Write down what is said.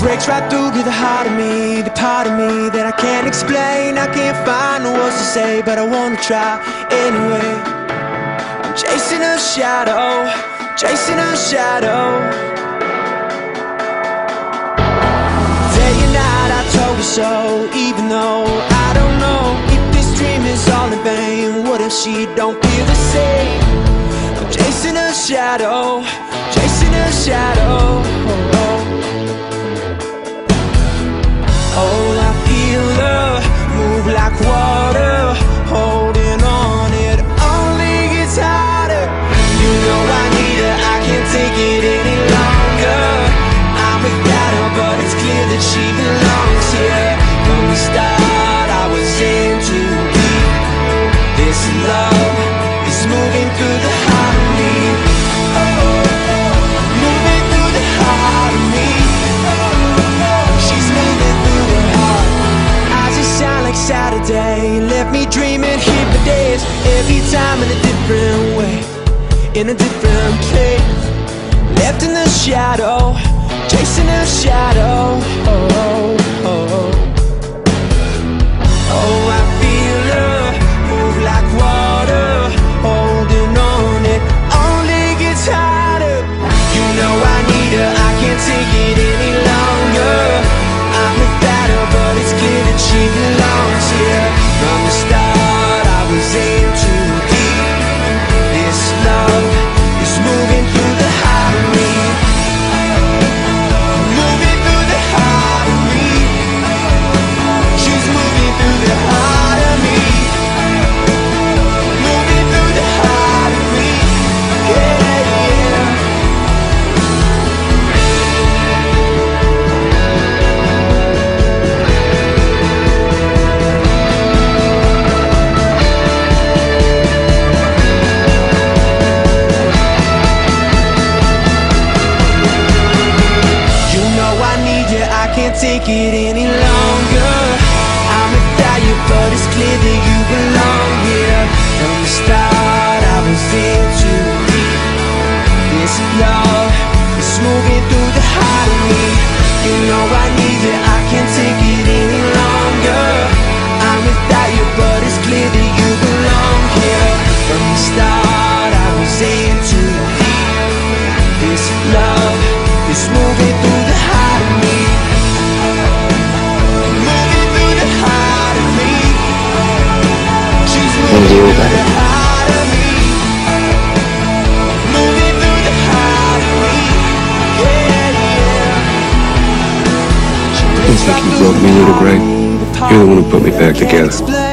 breaks right through to the heart of me The part of me that I can't explain. I can't find the words to say But I wanna try anyway. I'm chasing a shadow Chasing a shadow. Day and night I told her so Even though I don't know If this dream is all in vain. What if she don't feel the same? I'm chasing a shadow Chasing a shadow Every time in a different way, in a different place. Left in the shadow, chasing a shadow. Oh, oh. Take it any longer. I'm without you, but it's clear that you belong here. From the start, I was in too deep. This love is moving through the heart of me. You know I need you, I can't take it any longer. I'm without you, but it's clear that you belong here. From the start, I was in me, little Greg. You're the one who put me back together.